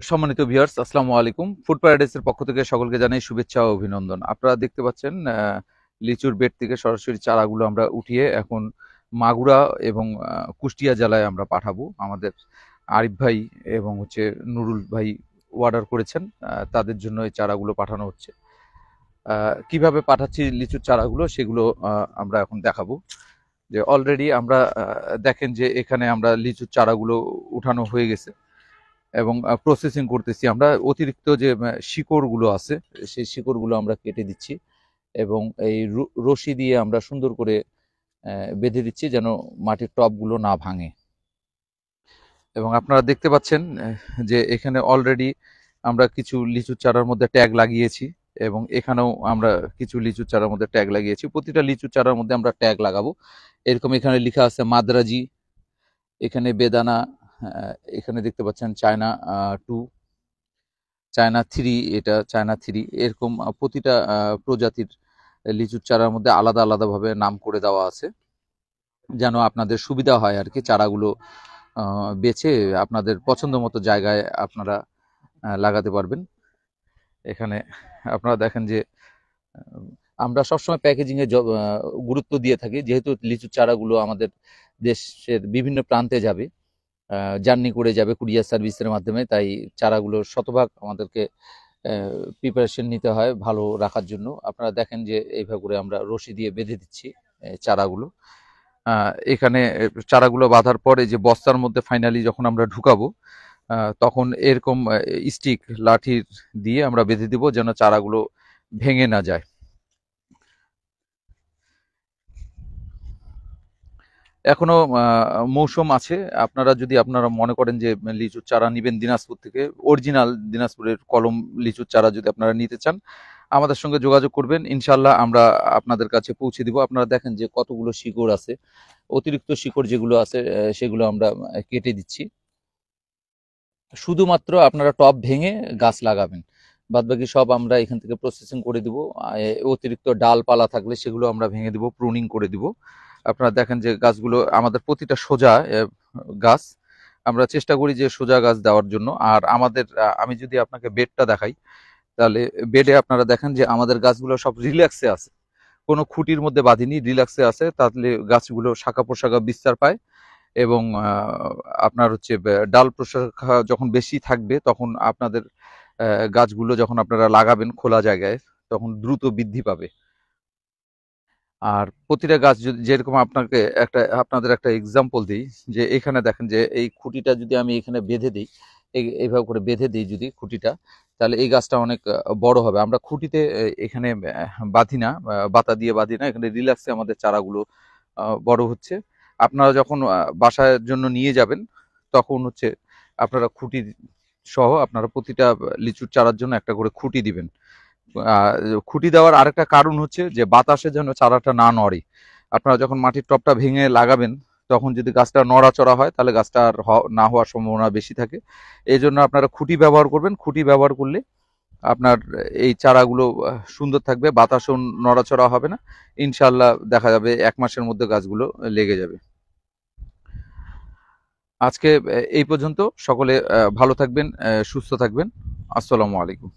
সম্মানিত ভিউয়ার্স আসসালামু আলাইকুম। ফুড প্যারাডাইসের পক্ষ থেকে সকলকে জানাই শুভেচ্ছা ও অভিনন্দন। আপনারা দেখতে পাচ্ছেন লিচুর বেড থেকে সরাসরি চারাগুলো আমরা উঠিয়ে এখন মাগুরা এবং কুষ্টিয়া জেলায় আমরা পাঠাবো। আমাদের আরিফ ভাই এবং হচ্ছে নুরুল ভাই অর্ডার করেছেন তাদের জন্য এই চারাগুলো পাঠানো হচ্ছে। কীভাবে পাঠাচ্ছি লিচুর চারাগুলো সেগুলো আমরা এখন দেখাবো। যে অলরেডি আমরা দেখেন যে এখানে আমরা লিচুর চারাগুলো উঠানো হয়ে গেছে। এবং প্রসেসিং করতেছি। আমরা অতিরিক্ত যে শিকড়গুলো আছে, সেই শিকড়গুলো আমরা কেটে দিচ্ছি এবং এই রশি দিয়ে আমরা সুন্দর করে বেঁধে দিচ্ছি যেন মাটির টবগুলো না ভাঙে। এবং আপনারা দেখতে পাচ্ছেন যে এখানে অলরেডি আমরা কিছু লিচু চারার মধ্যে ট্যাগ লাগিয়েছি এবং এখানেও আমরা কিছু লিচু চারার মধ্যে ট্যাগ লাগিয়েছি। প্রতিটা লিচু চারার মধ্যে আমরা ট্যাগ লাগাবো। এরকম এখানে লেখা আছে, মাদ্রাজি, এখানে বেদানা এখানে দেখতে পাচ্ছেন চায়না টু চায়না থ্রি এটা চায়না থ্রি এরকম প্রতিটা প্রজাতির লিচুর চারার মধ্যে আলাদা আলাদাভাবে নাম করে দেওয়া আছে, যেন আপনাদের সুবিধা হয় আর কি চারাগুলো বেছে আপনাদের পছন্দ মতো জায়গায় আপনারা লাগাতে পারবেন। এখানে আপনারা দেখেন যে আমরা সবসময় প্যাকেজিংয়ে গুরুত্ব দিয়ে থাকি, যেহেতু লিচুর চারাগুলো আমাদের দেশের বিভিন্ন প্রান্তে যাবে জার্নি করে যাবে কুরিয়ার সার্ভিসের মাধ্যমে। তাই চারাগুলো শতভাগ আমাদেরকে প্রিপারেশন নিতে হয় ভালো রাখার জন্য। আপনারা দেখেন যে এইভাবে করে আমরা রশি দিয়ে বেঁধে দিচ্ছি চারাগুলো। এখানে চারাগুলো বাঁধার পরে যে বস্তার মধ্যে ফাইনালি যখন আমরা ঢুকাবো তখন এরকম স্টিক লাঠির দিয়ে আমরা বেঁধে দিব যেন চারাগুলো ভেঙে না যায়। এখনও আহ, মৌসুম আছে। আপনারা যদি আপনারা মনে করেন যে লিচুর চারা নিবেন দিনাজপুর থেকে অরিজিনাল দিনাজপুরের কলম লিচুর চারা যদি আপনারা নিতে চান আমাদের সঙ্গে যোগাযোগ করবেন। ইনশাল্লাহ আমরা আপনাদের কাছে পৌঁছে দিব। আপনারা দেখেন যে কতগুলো শিকড় আছে। অতিরিক্ত শিকড় যেগুলো আছে সেগুলো আমরা কেটে দিচ্ছি। শুধুমাত্র আপনারা টব ভেঙে গাছ লাগাবেন। বাদবাকি সব আমরা এখান থেকে প্রসেসিং করে দিব। অতিরিক্ত ডালপালা থাকলে সেগুলো আমরা ভেঙে দিব প্রুনিং করে দিব। আপনারা দেখেন যে গাছগুলো আমাদের প্রতিটা সোজা গাছ। আমরা চেষ্টা করি যে সোজা গাছ দেওয়ার জন্য। আর আমাদের আমি যদি আপনাকে বেডটা দেখাই, তাহলে বেডে আপনারা দেখেন যে আমাদের গাছগুলো সব রিল্যাক্সে আছে। কোনো খুঁটির মধ্যে বাঁধিনি রিল্যাক্সে আছে। তাহলে গাছগুলো শাখা প্রশাখা বিস্তার পায় এবং আপনার হচ্ছে ডাল প্রশাখা যখন বেশি থাকবে, তখন আপনাদের গাছগুলো যখন আপনারা লাগাবেন খোলা জায়গায়, তখন দ্রুত বৃদ্ধি পাবে। আর প্রতিটা গাছ যদি যেরকম আপনাকে একটা, আপনাদের একটা এক্সাম্পল দিই, যে এখানে দেখেন যে এই খুঁটিটা যদি আমি এখানে বেঁধে দিই, এই- এইভাবে করে বেঁধে দিই যদি খুঁটিটা, তাহলে এই গাছটা অনেক বড় হবে। আমরা খুঁটিতে এখানে বাঁধি না বাতা দিয়ে বাঁধি না, এখানে রিল্যাক্সে আমাদের চারাগুলো বড় হচ্ছে। আপনারা যখন বাসার জন্য নিয়ে যাবেন, তখন হচ্ছে আপনারা খুঁটি সহ আপনারা প্রতিটা লিচুর চারার জন্য একটা করে খুঁটি দিবেন। খুঁটি দেওয়ার আরেকটা কারণ হচ্ছে যে বাতাসে যেন চারাটা না নড়ে। আপনারা যখন মাটির টপটা ভেঙে লাগাবেন, তখন যদি গাছটা নড়াচড়া হয়, তাহলে গাছটা না হওয়ার সম্ভাবনা বেশি থাকে। এই জন্য আপনারা খুঁটি ব্যবহার করবেন। খুঁটি ব্যবহার করলে আপনার এই চারাগুলো সুন্দর থাকবে, বাতাসও নড়াচড়া হবে না। ইনশাল্লাহ দেখা যাবে এক মাসের মধ্যে গাছগুলো লেগে যাবে। আজকে এই পর্যন্ত। সকলে ভালো থাকবেন সুস্থ থাকবেন। আসসালামু আলাইকুম।